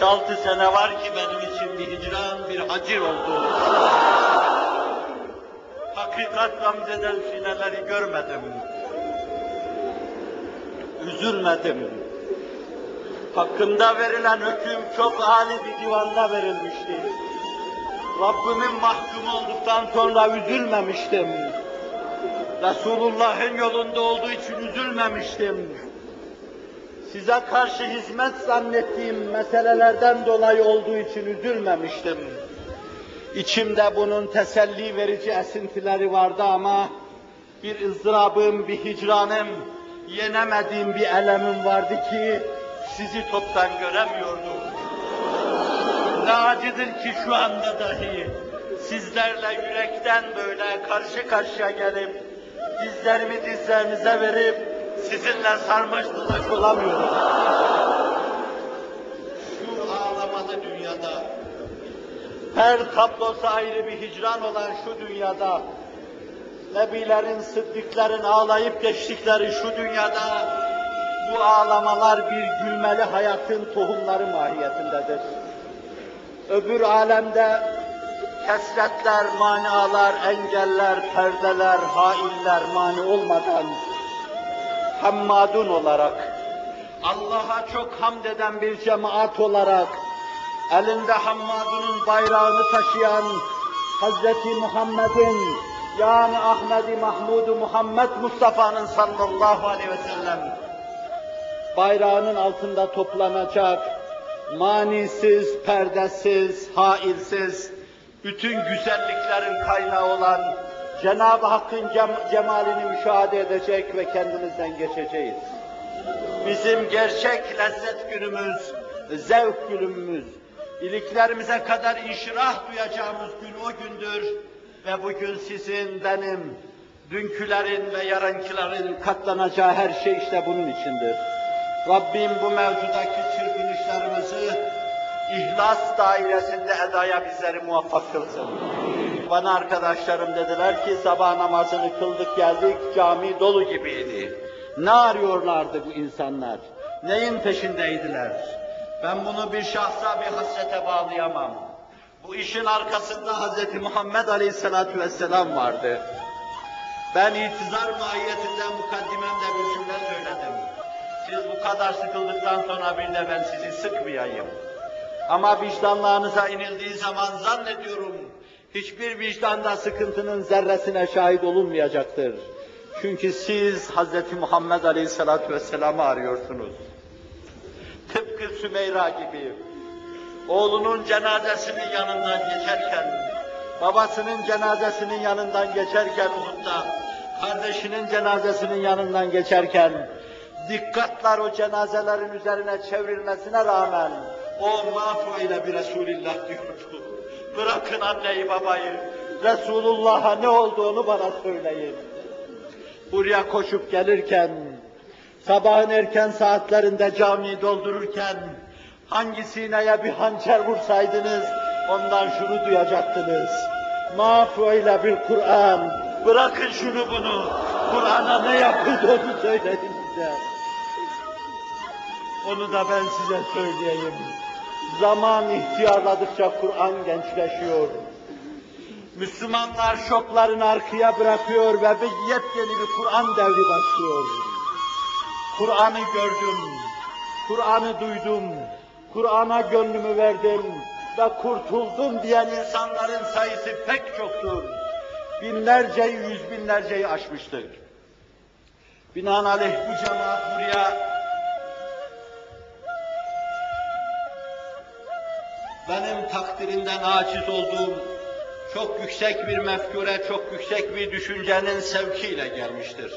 5-6 sene var ki benim için bir hicran, bir hacir oldu. Hakikat gamzeden sineleri görmedim. Üzülmedim. Hakkında verilen hüküm çok âli bir divanda verilmişti. Rabbimin mahkum olduktan sonra üzülmemiştim. Resulullah'ın yolunda olduğu için üzülmemiştim. Size karşı hizmet zannettiğim meselelerden dolayı olduğu için üzülmemiştim. İçimde bunun teselli verici esintileri vardı ama bir ızdırabım, bir hicranım, yenemediğim bir elemim vardı ki sizi toptan göremiyordum. Ne acıdır ki şu anda dahi sizlerle yürekten böyle karşı karşıya gelip dizlerimi dizlerinize verip sizinle sarmaş dolaş olamıyorum. Şu ağlamalı dünyada her tablosu ayrı bir hicran olan şu dünyada Nebilerin, sıddıkların ağlayıp geçtikleri şu dünyada bu ağlamalar bir gülmeli hayatın tohumları mahiyetindedir. Öbür alemde kesretler, manalar, engeller, perdeler, hainler mani olmadan hammadun olarak Allah'a çok hamd eden bir cemaat olarak elinde hammadunun bayrağını taşıyan Hazreti Muhammed'in yani Ahmedi Mahmudu Muhammed Mustafa'nın sallallahu aleyhi ve sellem bayrağının altında toplanacak, manisiz, perdesiz, hailsiz, bütün güzelliklerin kaynağı olan Cenab-ı Hakk'ın cem- cemalini müşahede edecek ve kendimizden geçeceğiz. Bizim gerçek lezzet günümüz, zevk günümüz, iliklerimize kadar inşirah duyacağımız gün o gündür ve bugün sizin, benim, dünkülerin ve yarınkilerin katlanacağı her şey işte bunun içindir. Rabbim bu mevcudaki çırpınışlarımızı ihlas dairesinde edaya bizleri muvaffak kılsın. Bana arkadaşlarım dediler ki sabah namazını kıldık geldik cami dolu gibiydi. Ne arıyorlardı bu insanlar? Neyin peşindeydiler? Ben bunu bir şahsa bir hasrete bağlayamam. Bu işin arkasında Hz. Muhammed Aleyhisselatü Vesselam vardı. Ben itizar mahiyetinde mukaddimemde bir cümle söyledim. Siz bu kadar sıkıldıktan sonra bir de ben sizi sıkmayayım. Ama vicdanlarınıza inildiği zaman zannediyorum hiçbir vicdanda sıkıntının zerresine şahit olunmayacaktır. Çünkü siz Hz. Muhammed Aleyhisselatü Vesselam'ı arıyorsunuz. Tıpkı Sümeyra gibi. Oğlunun cenazesinin yanından geçerken, babasının cenazesinin yanından geçerken Uhud'da, kardeşinin cenazesinin yanından geçerken, dikkatler o cenazelerin üzerine çevrilmesine rağmen, o mafu ile bir Resulillah diyordu. Bırakın anneyi babayı, Resulullah'a ne olduğunu bana söyleyin. Buraya koşup gelirken, sabahın erken saatlerinde camiyi doldururken, hangi sineye bir hançer vursaydınız, ondan şunu duyacaktınız. Mafu ile bir Kur'an, bırakın şunu bunu, Kur'an'a ne yapıldığını söyleyin size. Onu da ben size söyleyeyim. Zaman ihtiyarladıkça Kur'an gençleşiyor. Müslümanlar şoklarını arkaya bırakıyor ve bir yepyeni bir Kur'an devri başlıyor. Kur'an'ı gördüm, Kur'an'ı duydum, Kur'an'a gönlümü verdim ve kurtuldum diyen insanların sayısı pek çoktur. Binlerceyi, yüz binlerceyi aşmıştır. Binaenaleyh bu cemaat buraya benim takdirinden aciz olduğum çok yüksek bir mefkure, çok yüksek bir düşüncenin sevkiyle gelmiştir.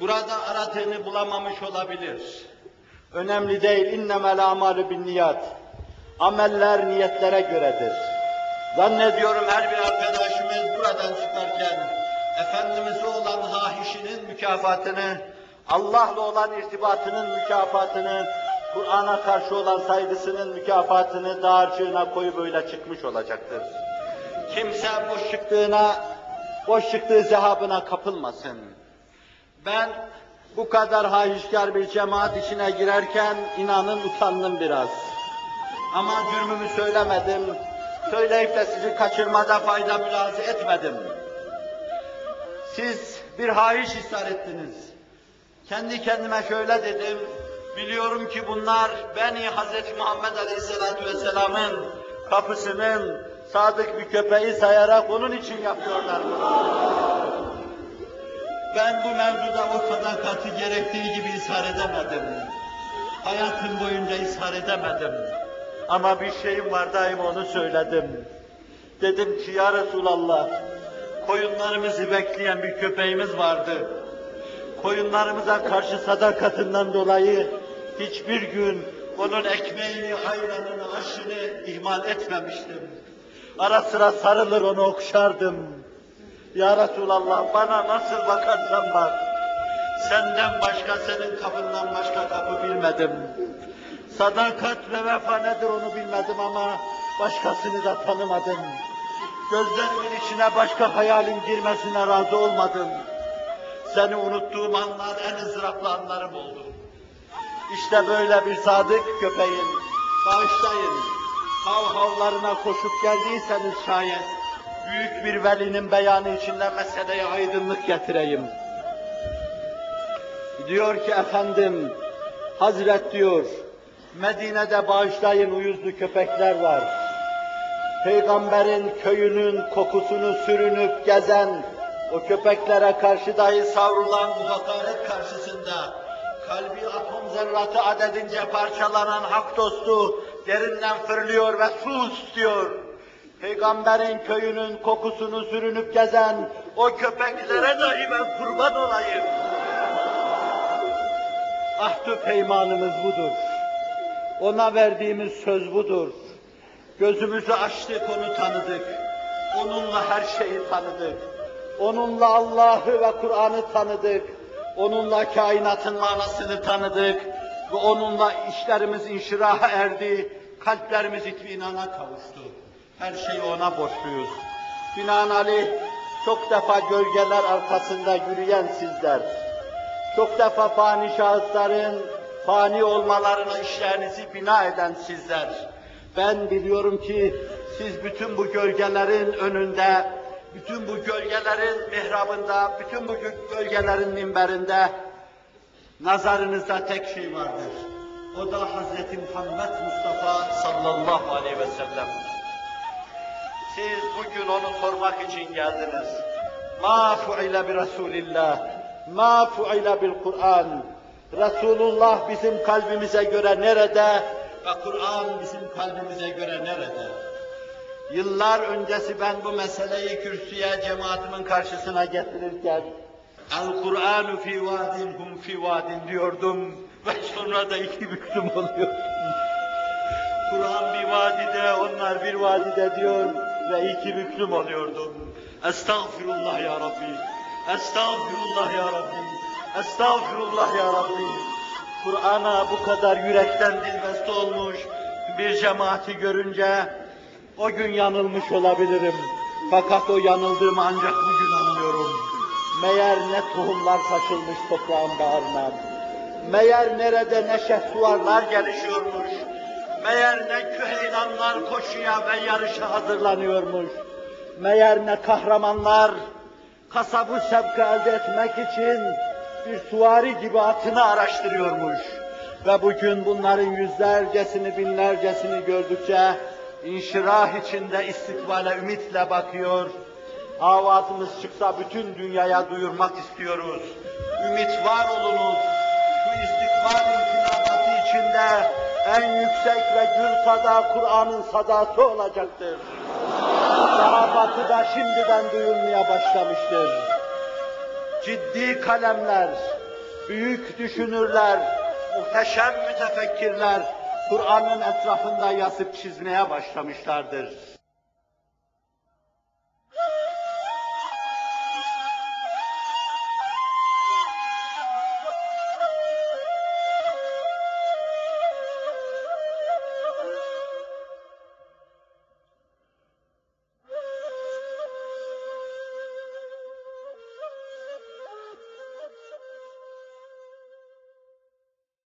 Burada aradığını bulamamış olabilir. Önemli değil, innemel amalu bin niyat. Ameller niyetlere göredir. Zannediyorum her bir arkadaşımız buradan çıkarken Efendimiz'e olan hahişinin mükafatını, Allah'la olan irtibatının mükafatını, Kur'an'a karşı olan saygısının mükafatını dağarcığına koyup böyle çıkmış olacaktır. Kimse boş çıktığına, boş çıktığı zehabına kapılmasın. Ben bu kadar hahişkar bir cemaat içine girerken inanın utandım biraz. Ama cürmümü söylemedim. Söyleyip de sizi kaçırmada fayda mülahaza etmedim. Siz bir hayiş ishar ettiniz. Kendi kendime şöyle dedim. Biliyorum ki bunlar beni Hz. Muhammed Aleyhisselatü Vesselam'ın kapısının sadık bir köpeği sayarak onun için yapıyorlar. Ben bu mevzuda o sadakati gerektiği gibi ishar edemedim. Hayatım boyunca ishar edemedim. Ama bir şeyim var daima onu söyledim. Dedim ki ya Resulallah, koyunlarımızı bekleyen bir köpeğimiz vardı. Koyunlarımıza karşı sadakatinden dolayı hiçbir gün onun ekmeğini, hayranını, aşını ihmal etmemiştim. Ara sıra sarılır onu okşardım. Ya Resulallah bana nasıl bakarsan bak, senden başka, senin kapından başka kapı bilmedim. Sadakat ve vefa nedir onu bilmedim ama başkasını da tanımadım. Gözlerimin içine başka hayalin girmesine razı olmadım. Seni unuttuğum anlar en ızdıraplı anlarım oldu. İşte böyle bir sadık köpeğin, bağışlayın, hav havlarına koşup geldiyseniz şayet, büyük bir velinin beyanı içinde meseleye aydınlık getireyim. Diyor ki efendim, Hazret diyor, Medine'de bağışlayın uyuzlu köpekler var. Peygamberin köyünün kokusunu sürünüp gezen, o köpeklere karşı dahi savrulan bu hakaret karşısında, kalbi atom zerratı adedince parçalanan hak dostu derinden fırlıyor ve sus diyor. Peygamberin köyünün kokusunu sürünüp gezen o köpeklere dahi ben kurban olayım. Ahdü peymanımız budur. Ona verdiğimiz söz budur. Gözümüzü açtık, onu tanıdık. Onunla her şeyi tanıdık. Onunla Allah'ı ve Kur'an'ı tanıdık. Onunla kainatın manasını tanıdık. Ve onunla işlerimiz inşiraha erdi. Kalplerimiz itminana kavuştu. Her şeyi ona borçluyuz. Binaenaleyh çok defa gölgeler arkasında yürüyen sizler, çok defa fani şahısların fani olmalarına işlerinizi bina eden sizler. Ben biliyorum ki siz bütün bu gölgelerin önünde, bütün bu gölgelerin mihrabında, bütün bu gölgelerin minberinde nazarınızda tek şey vardır. O da Hz. Muhammed Mustafa sallallahu aleyhi ve sellem. Siz bugün onu sormak için geldiniz. Ma fu'ile bi Resulillah, ma fu'ile bil Kur'an. Resulullah bizim kalbimize göre nerede ve Kur'an bizim kalbimize göre nerede? Yıllar öncesi ben bu meseleyi kürsüye cemaatimin karşısına getirirken El Kur'anu fi vadin hum fi vadin diyordum ve sonra da iki büklüm oluyor. Kur'an bir vadide, onlar bir vadide diyor ve iki büklüm oluyordum. Estağfirullah ya Rabbi, estağfirullah ya Rabbi, estağfirullah ya Rabbi. Kur'an'a bu kadar yürekten dilbeste olmuş bir cemaati görünce o gün yanılmış olabilirim. Fakat o yanıldığımı ancak bugün anlıyorum. Meğer ne tohumlar saçılmış toprağın bağrına. Meğer nerede ne şehsuvarlar gelişiyormuş. Meğer ne küheylanlar koşuya ve yarışa hazırlanıyormuş. Meğer ne kahramanlar kasabı sevki elde etmek için bir suvari gibi atını araştırıyormuş. Ve bugün bunların yüzlercesini, binlercesini gördükçe inşirah içinde istikbale ümitle bakıyor. Avazımız çıksa bütün dünyaya duyurmak istiyoruz. Ümit var olunuz. Şu istikbal inkılabası içinde en yüksek ve gür sada Kur'an'ın sadası olacaktır. Sahabatı da şimdiden duyulmaya başlamıştır. Ciddi kalemler, büyük düşünürler, muhteşem mütefekkirler Kur'an'ın etrafında yazıp çizmeye başlamışlardır.